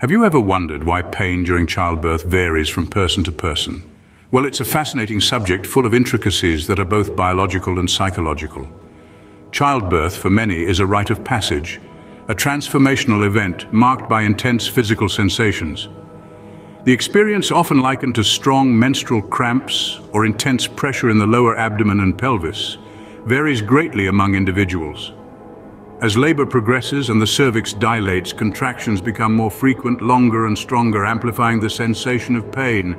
Have you ever wondered why pain during childbirth varies from person to person? Well, it's a fascinating subject full of intricacies that are both biological and psychological. Childbirth, for many, is a rite of passage, a transformational event marked by intense physical sensations. The experience often likened to strong menstrual cramps or intense pressure in the lower abdomen and pelvis varies greatly among individuals. As labor progresses and the cervix dilates, contractions become more frequent, longer and stronger, amplifying the sensation of pain.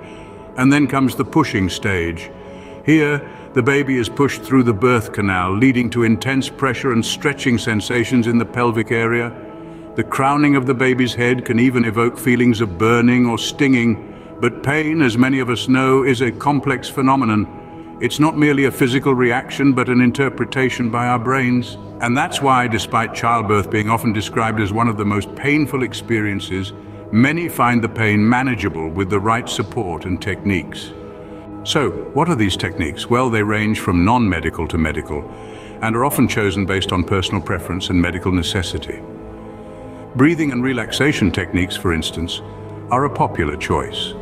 And then comes the pushing stage. Here, the baby is pushed through the birth canal, leading to intense pressure and stretching sensations in the pelvic area. The crowning of the baby's head can even evoke feelings of burning or stinging, but pain, as many of us know, is a complex phenomenon it's not merely a physical reaction, but an interpretation by our brains. And that's why, despite childbirth being often described as one of the most painful experiences, many find the pain manageable with the right support and techniques. So, what are these techniques? Well, they range from non-medical to medical, and are often chosen based on personal preference and medical necessity. Breathing and relaxation techniques, for instance, are a popular choice.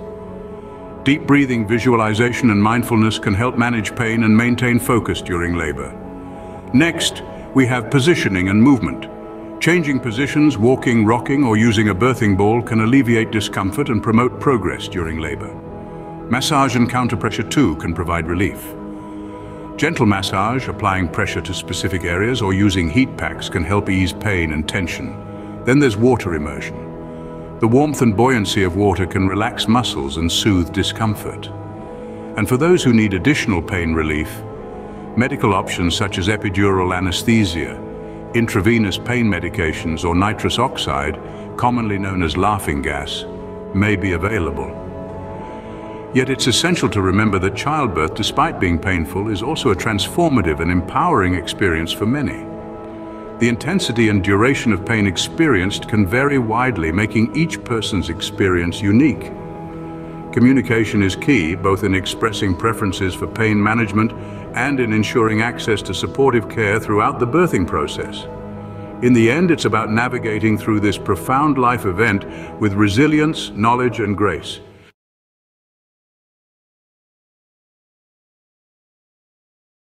Deep breathing, visualization and mindfulness can help manage pain and maintain focus during labor. Next, we have positioning and movement. Changing positions, walking, rocking or using a birthing ball can alleviate discomfort and promote progress during labor. Massage and counterpressure too can provide relief. Gentle massage, applying pressure to specific areas or using heat packs can help ease pain and tension. Then there's water immersion. The warmth and buoyancy of water can relax muscles and soothe discomfort. And for those who need additional pain relief, medical options such as epidural anesthesia, intravenous pain medications or nitrous oxide, commonly known as laughing gas, may be available. Yet it's essential to remember that childbirth, despite being painful, is also a transformative and empowering experience for many. The intensity and duration of pain experienced can vary widely, making each person's experience unique. Communication is key, both in expressing preferences for pain management and in ensuring access to supportive care throughout the birthing process. In the end, it's about navigating through this profound life event with resilience, knowledge and grace.